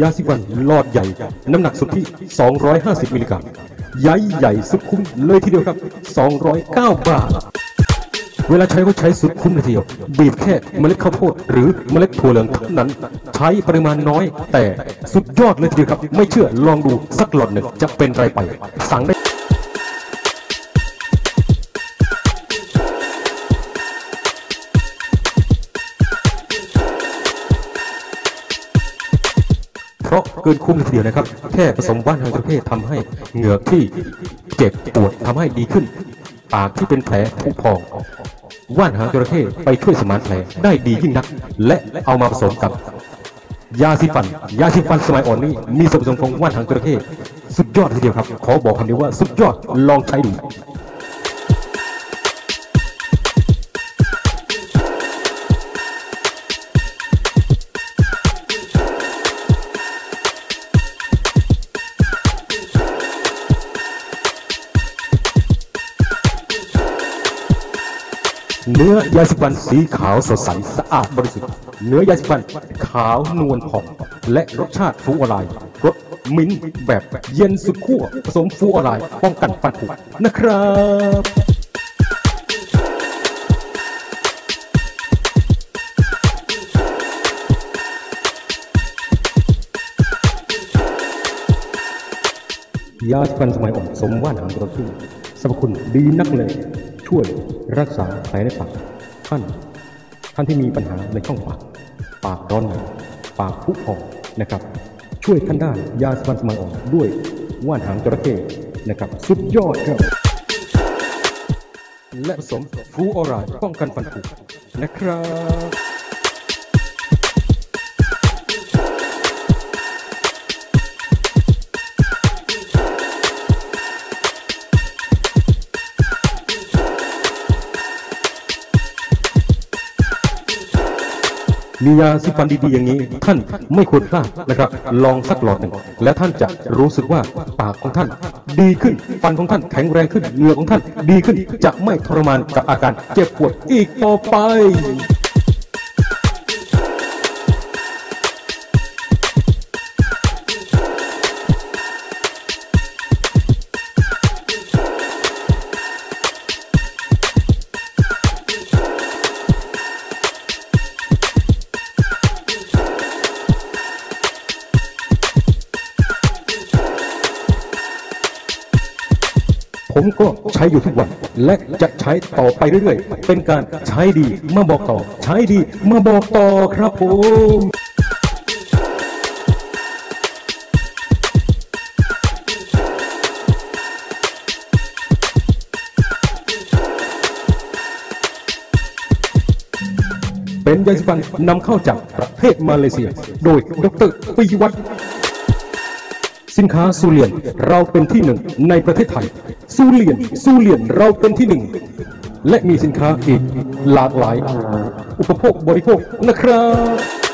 ยาสีฟันหลอดใหญ่ น้ำหนักสุดที่ 250 มิลลิกรัมใหญ่ใหญ่สุดคุ้มเลยทีเดียวครับ 209 บาท เวลาใช้ก็ใช้สุดคุ้มเลยทีเดียว บีบแค่เมล็ดข้าวโพดหรือเมล็ดถั่วเหลืองเท่านั้น ใช้ปริมาณน้อยแต่สุดยอดเลยทีเดียวครับ ไม่เชื่อลองดูสักหลอดหนึ่งจะเป็นไรไป สั่งได้ เพราะเกินคุ้มเลยทีเดียวนะครับ แค่ผสมว่านทางจระเข้ทำให้เหงือกที่เจ็บปวดทำให้ดีขึ้น ปากที่เป็นแผลผุพองว่านหางจระเข้ไปช่วยสมานแผลได้ดียิ่งนัก และเอามาผสมกับยาสีฟัน ยาสีฟันสมัยอ่อนนี้มีส่วนผสมของว่านหางจระเข้สุดยอดทีเดียวครับ ขอบอกคำเดียวว่าสุดยอดลองใช้ดู เนื้อยาสีฟันสีขาวสดใสสะอาดบริสุทธิ์เนื้อยาสีฟันขาวนวลผ่องและรสชาติฟูออไลน์รสมิ้นท์แบบเย็นสุดขั้วผสมฟูออไลน์ป้องกันฟันผุนะครับยาสีฟันสมัยอ่อนสมว่านหางจระเข้สรรพคุณดีนักเลย ช่วยรักษาแผลในปากท่าน ท่านที่มีปัญหาในช่องปาก ปากร้อนในปากพุพองนะครับ ช่วยท่านได้ยาสมันสมัยอ่อกด้วยว่านหางจระเข้นะครับ สุดยอดครับ และผสมฟูออร่าป้องกันฟันผุนะครับ มียาสีฟันดีๆอย่างนี้ ท่านไม่ควรพลาดนะครับ ลองสักหลอดหนึ่งและท่านจะรู้สึกว่าปากของท่านดีขึ้นฟันของท่านแข็งแรงขึ้นเหงือกของท่านดีขึ้นจะไม่ทรมานกับอาการเจ็บปวดอีกต่อไป ผมก็ใช้อยู่ทุกวัน และจะใช้ต่อไปเรื่อยๆ เป็นการใช้ดีมาบอกต่อ ใช้ดีมาบอกต่อครับผมเป็นยาสีฟันนำเข้าจากประเทศมาเลเซีย โดยดรปิยวัฒน์ สินค้าซูเลียนเราเป็นที่หนึ่งในประเทศไทยซูเลียนซูเลียนเราเป็นที่หนึ่งและมีสินค้าอีกหลากหลาย อุปโภคบริโภคนะครับ